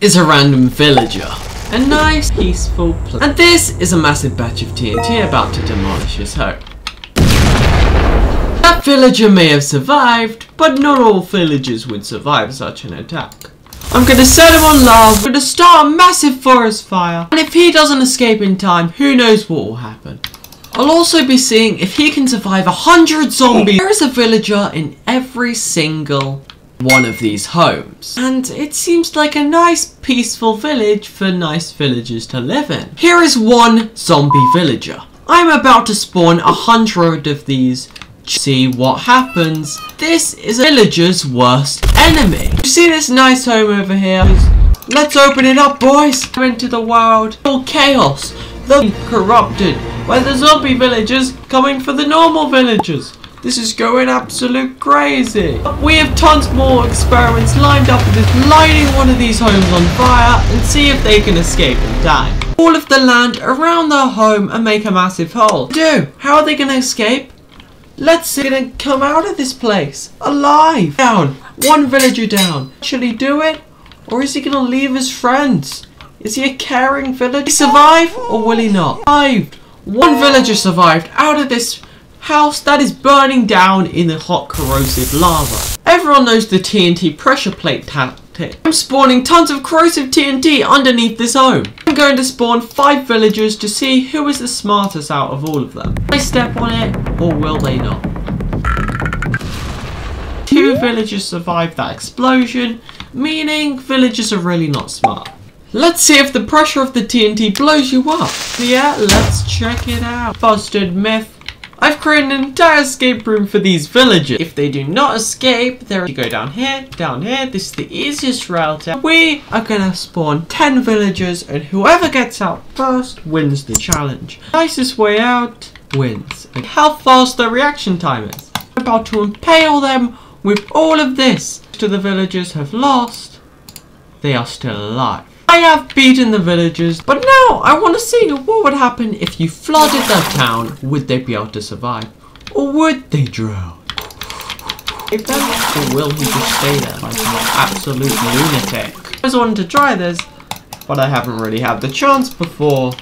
Is a random villager. A nice, peaceful place. And this is a massive batch of TNT about to demolish his home. That villager may have survived, but not all villagers would survive such an attack. I'm gonna set him on lava, gonna start a massive forest fire, and if he doesn't escape in time, who knows what will happen. I'll also be seeing if he can survive a hundred zombies. There is a villager in every single one of these homes. And it seems like a nice peaceful village for nice villagers to live in. Here is one zombie villager. I'm about to spawn a hundred of these see what happens. This is a villager's worst enemy. You see this nice home over here? Let's open it up, boys. Into the wild. All chaos. The corrupted by the zombie villagers coming for the normal villagers. This is going absolute crazy. We have tons more experiments lined up with this lighting one of these homes on fire and see if they can escape and die. All of the land around their home and make a massive hole. Do, how are they going to escape? Let's see them come out of this place alive. Down, one villager down. Should he do it? Or is he to leave his friends? Is he a caring villager? He survive or will he not? Survived. One villager survived out of this house that is burning down in the hot corrosive lava. Everyone knows the TNT pressure plate tactic. I'm spawning tons of corrosive TNT underneath this home. I'm going to spawn 5 villagers to see who is the smartest out of all of them. Will they step on it or will they not? Two villagers survived that explosion, meaning villagers are really not smart. Let's see if the pressure of the TNT blows you up. Yeah, let's check it out. Busted myth. I've created an entire escape room for these villagers. If they do not escape, they're to go down here, down here. This is the easiest route. We are gonna spawn 10 villagers and whoever gets out first wins the challenge. Nicest way out wins. And how fast the reaction time is. I'm about to impale them with all of this. To the villagers have lost, they are still alive. I have beaten the villagers, but now I want to see what would happen if you flooded their town. Would they be able to survive? Or would they drown? If them, or will he just stay there like an absolute lunatic? I always wanted to try this, but I haven't really had the chance before.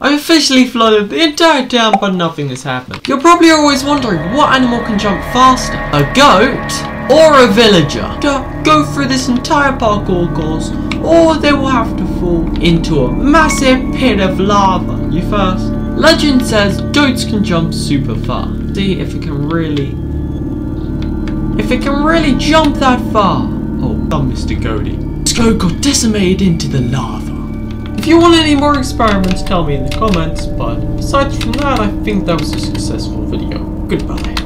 I've officially flooded the entire town, but nothing has happened. You're probably always wondering, what animal can jump faster? A goat? Or a villager? To go through this entire parkour course, or they will have to fall into a massive pit of lava. You first. Legend says goats can jump super far. See if it can really... If it can really jump that far. Oh, dumb Mr. Goaty. This goat got decimated into the lava. If you want any more experiments, tell me in the comments, but besides from that, I think that was a successful video. Goodbye.